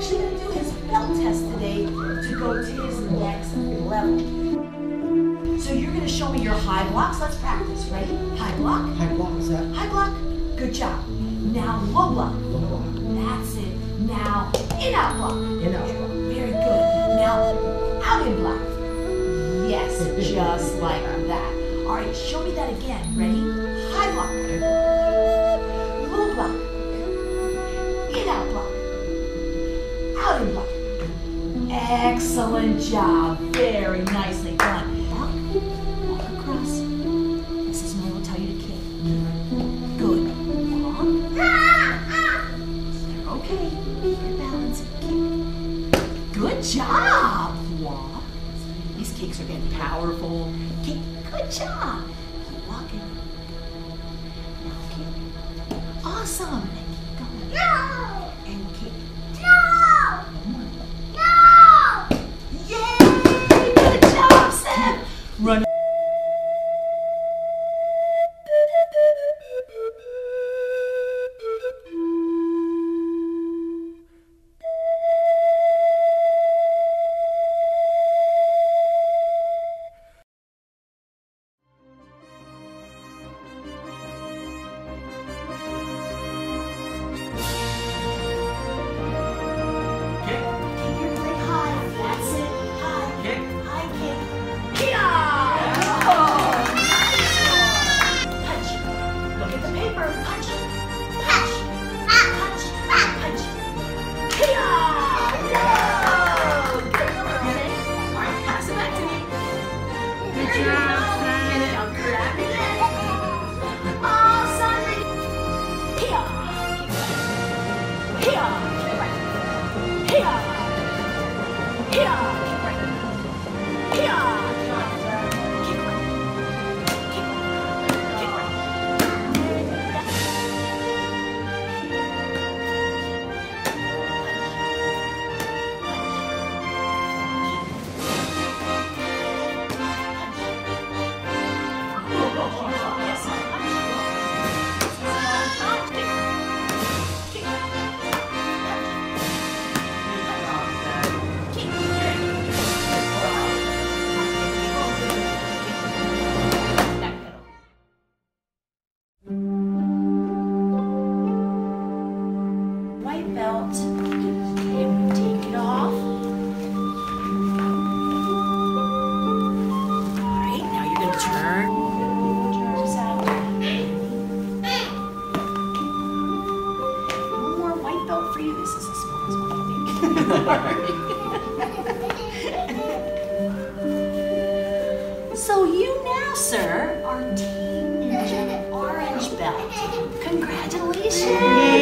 actually going to do his belt test today to go to his next level. So you're going to show me your high blocks. Let's practice. Ready? High block. High block is that? High block. Good job. Now low block. Low block. That's it. Now in out block. In out block. Very good. Now out in block. Yes, just like that. All right, show me that again. Ready? Excellent job. Very nicely done. Walk, walk across. Mrs. Moore will tell you to kick. Good. Walk. Okay. Keep your balance. Kick. Good job. Walk. These kicks are getting powerful. Kick. Good job. Keep walking. Now kick. Awesome. And keep going. No. And kick. Sam. so you now, sir, are Team Ninja Orange Belt. Congratulations!